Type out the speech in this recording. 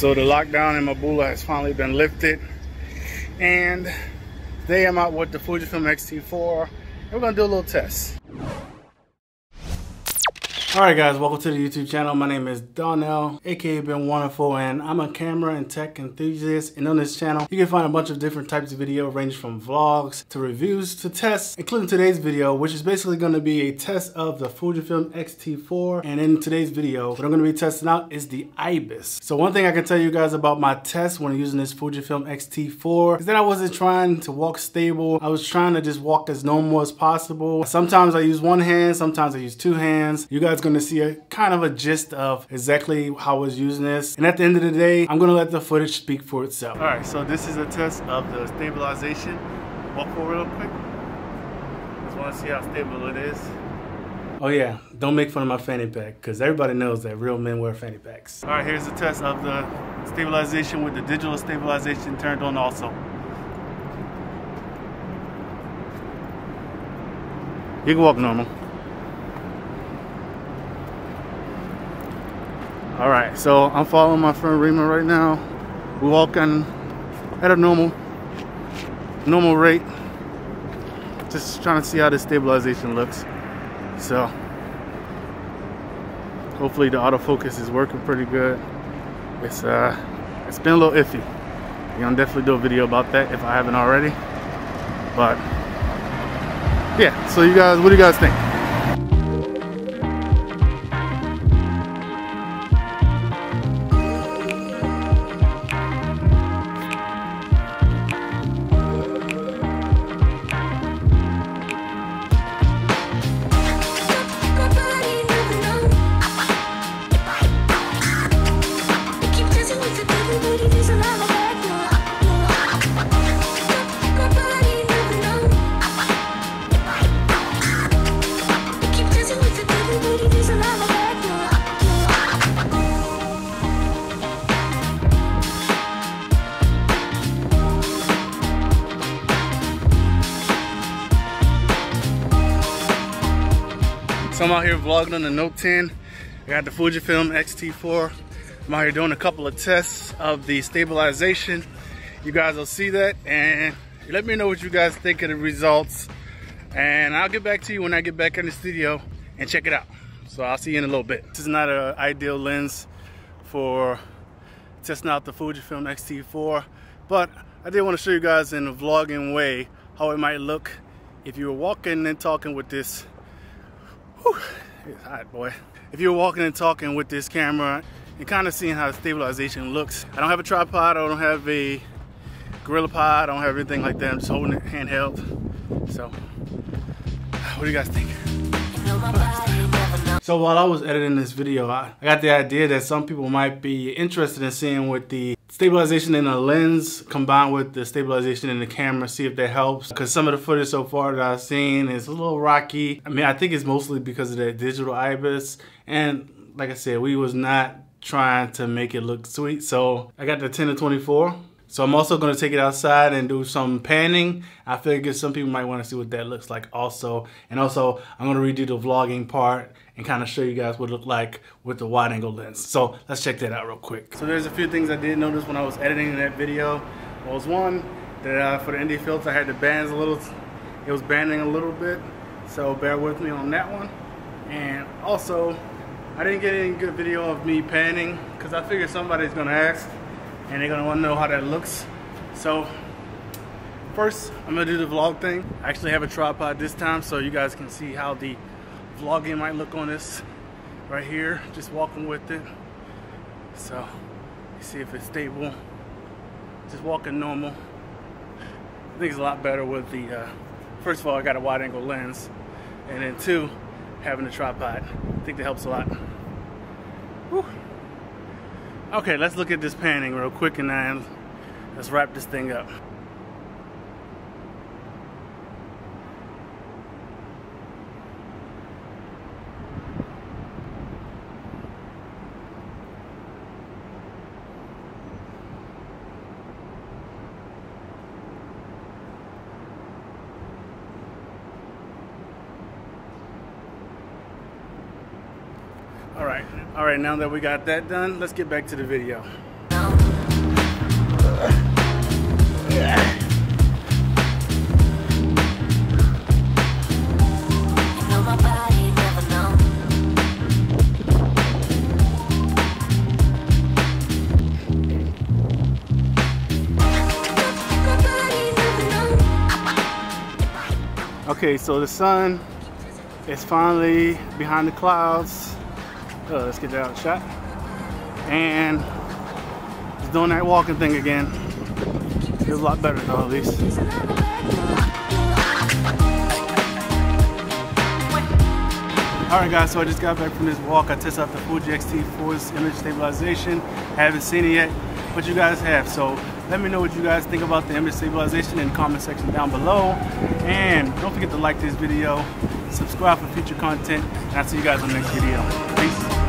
So the lockdown in Mahboula has finally been lifted. And today I'm out with the Fujifilm X-T4. We're gonna do a little test. Alright guys, welcome to the YouTube channel. My name is Donnell, aka Ben Wonderful, and I'm a camera and tech enthusiast. And on this channel, you can find a bunch of different types of video, ranging from vlogs to reviews to tests, including today's video, which is basically going to be a test of the Fujifilm X-T4. And in today's video, what I'm going to be testing out is the IBIS. So one thing I can tell you guys about my test when using this Fujifilm X-T4 is that I wasn't trying to walk stable. I was trying to just walk as normal as possible. Sometimes I use one hand, sometimes I use two hands. You guys gonna see a kind of a gist of exactly how I was using this. And at the end of the day, I'm gonna let the footage speak for itself. All right, so this is a test of the stabilization. Walk over real quick. Just wanna see how stable it is. Oh yeah, don't make fun of my fanny pack, because everybody knows that real men wear fanny packs. All right, here's the test of the stabilization with the digital stabilization turned on also. You can walk normal. All right, so I'm following my friend Rima right now. We're walking at a normal, normal rate. Just trying to see how the stabilization looks. So, hopefully the autofocus is working pretty good. It's uh, it's been a little iffy. Gonna definitely do a video about that if I haven't already. But yeah, so you guys, what do you guys think? So I'm out here vlogging on the Note 10. I got the Fujifilm X-T4. I'm out here doing a couple of tests of the stabilization. You guys will see that and let me know what you guys think of the results. And I'll get back to you when I get back in the studio and check it out. So I'll see you in a little bit. This is not an ideal lens for testing out the Fujifilm X-T4, but I did want to show you guys in a vlogging way how it might look if you were walking and talking with this It's hot, boy. If you're walking and talking with this camera and kind of seeing how the stabilization looks, I don't have a tripod, I don't have a GorillaPod, I don't have anything like that. I'm just holding it handheld. So, what do you guys think? So while I was editing this video, I got the idea that some people might be interested in seeing what the stabilization in the lens combined with the stabilization in the camera, see if that helps. Because some of the footage so far that I've seen is a little rocky. I mean, I think it's mostly because of that digital IBIS. And like I said, we was not trying to make it look sweet. So I got the 10 to 24. So I'm also gonna take it outside and do some panning. I figure some people might wanna see what that looks like also. And also, I'm gonna redo the vlogging part and kind of show you guys what it looked like with the wide angle lens. So let's check that out real quick. So there's a few things I did notice when I was editing that video. Well, was one, that uh, for the ND filter I had the bands a little, it was banding a little bit. So bear with me on that one. And also, I didn't get any good video of me panning because I figured somebody's gonna ask and they're gonna wanna know how that looks. So first, I'm gonna do the vlog thing. I actually have a tripod this time so you guys can see how the vlogging might look on this right here, just walking with it. So, see if it's stable. Just walking normal. I think it's a lot better with the, uh, first of all, I got a wide angle lens. And then two, having a tripod. I think that helps a lot. Whew. Okay, let's look at this panning real quick and then let's wrap this thing up. All right, all right, now that we got that done, let's get back to the video. Okay, so the sun is finally behind the clouds. Uh, let's get that out of shot. And it's doing that walking thing again. Feels a lot better though, at least. Alright guys, so I just got back from this walk. I tested out the Fuji X-T4's image stabilization. haven't seen it yet, but you guys have. So let me know what you guys think about the image stabilization in the comment section down below. And don't forget to like this video, subscribe for future content, and I'll see you guys on the next video. Peace.